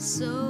so